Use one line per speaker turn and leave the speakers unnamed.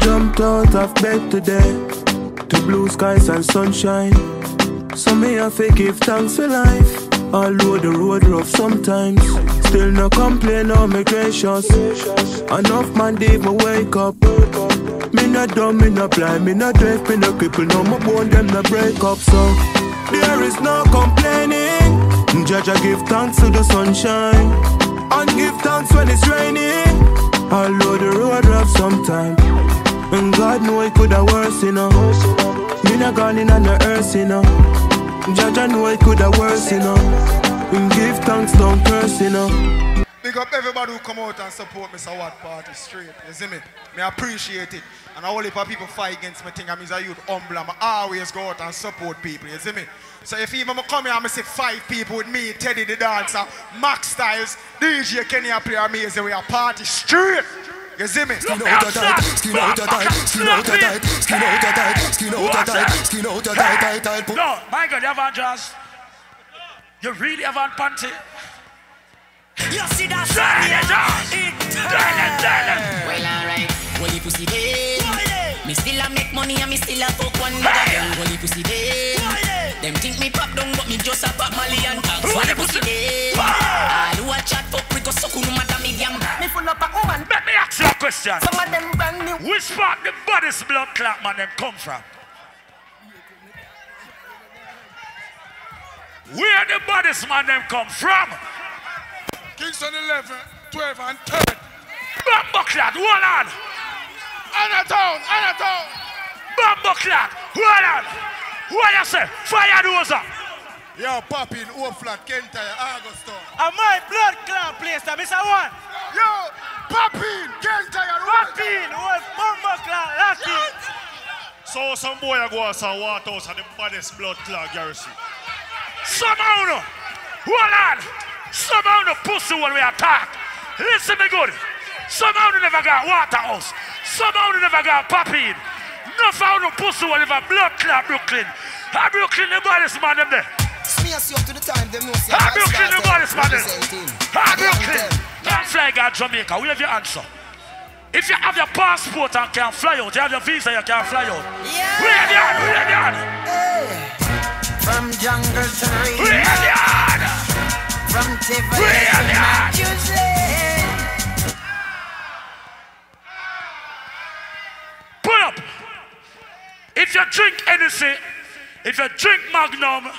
Jumped out of bed today to blue skies and sunshine. So me I fake give thanks for life. Although the road rough sometimes, still no complain or me gracious. Enough man did me wake up. Me not dumb, me not blind, me not deaf, me not cripple, no my bone them not break up. So there is no complaining. Judge, I give thanks to the sunshine and give thanks when it's raining. Although the road rough sometimes, and God know it coulda worse, you know. Me not gone in on the earth, you know. Judge, I know it coulda worse, you know. And give thanks, don't curse, you know.
Big up everybody who come out and support Mr. Watt Party straight. You see me? Me appreciate it. And a whole heap people fight against me thing. I mean, a youth humble. I always go out and support people. You see me? So if even I come here and I see five people with me, Teddy the dancer, Max Styles, DJ Kenny play amazing. We are party straight. You see me?
Skin out your tight, skin out your tight, skin out your tight, skin out your tight, skin out your tight, skin out your tight, tight, tight.
No, my God, you have on dress. You really have on panty.
You see that
Turn it on.
It
Turn it, turn it.
Well, alright. Well, you see them, me still a make money and me still a fuck one nigga them. Well, if you see them, them think me pop down, but me just a pop Molly and tax. Well, if you see them, all who a chat fuck we go suck no matter medium. Me full up a woman.
Let me ask you a question.
Some of them brand new.
Which part the body's blood clot man them come from? Where the bodies man them come from?
Kingston 11, 12, and 3rd.
Bumbo clot, hold on.
Anatown, Anatown.
Bumbo clot, hold on. What you say? Fire those up.
Yo, popping, O flat, Kentire, Augustown.
And my blood clot place, that Mr. One.
Yo, popping, Kentire,
Rapping, with bomber clot, Latin.
So some boy a go out some water house and the baddest blood clot garrison.
Somehow, no. Hold on. Somehow, no pussy when we attack. Listen me good. Somehow, they never got water house. Somehow, they never got popping. No found no pussy when they blood clot Brooklyn. How Brooklyn, the baddest man them there.
Smears you up to the time, them know say
How
I
Brooklyn, the
started
baddest man them. How
I don't
Brooklyn. Can't fly guy Jamaica. We have your answer. If you have your passport and can fly out, you have your visa, you can fly out.
Yeah.
We have the hand, we have the.
From jungle to Matthews
Pull up. If you drink anything, if you drink Magnum,